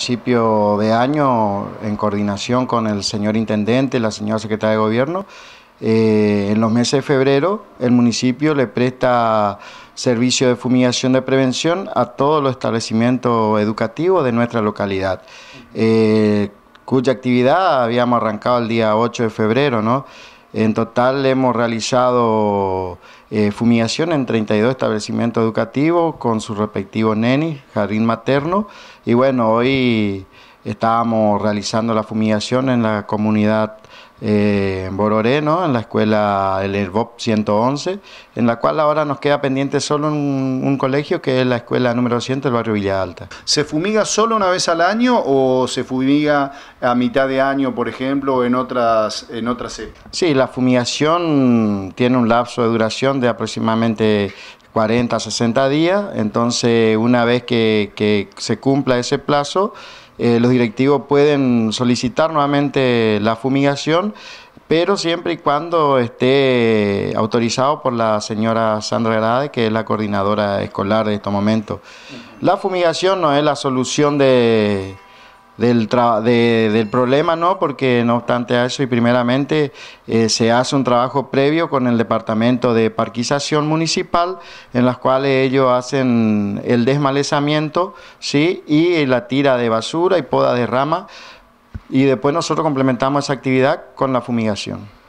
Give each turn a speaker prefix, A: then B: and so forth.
A: principio de año, en coordinación con el señor intendente, la señora secretaria de gobierno, eh, en los meses de febrero el municipio le presta servicio de fumigación de prevención a todos los establecimientos educativos de nuestra localidad, eh, cuya actividad habíamos arrancado el día 8 de febrero, ¿no? En total hemos realizado eh, fumigación en 32 establecimientos educativos con sus respectivos nenis, jardín materno. Y bueno, hoy estábamos realizando la fumigación en la comunidad eh, en Bororé, en la escuela el ERBOP 111, en la cual ahora nos queda pendiente solo un, colegio que es la escuela número 100 del barrio Villa Alta.
B: ¿Se fumiga solo una vez al año o se fumiga a mitad de año, por ejemplo, o en otras, en otras épocas?
A: Sí, la fumigación tiene un lapso de duración de aproximadamente 40 a 60 días, entonces una vez que, que se cumpla ese plazo, eh, los directivos pueden solicitar nuevamente la fumigación, pero siempre y cuando esté autorizado por la señora Sandra Grade, que es la coordinadora escolar de estos momentos. La fumigación no es la solución de del, del problema, ¿no? Porque no obstante a eso y primeramente eh, se hace un trabajo previo con el Departamento de Parquización Municipal, en las cuales ellos hacen el desmalezamiento, ¿sí? Y la tira de basura y poda de rama, y después nosotros complementamos esa actividad con la fumigación.